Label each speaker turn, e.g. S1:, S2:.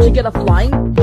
S1: to get a flying.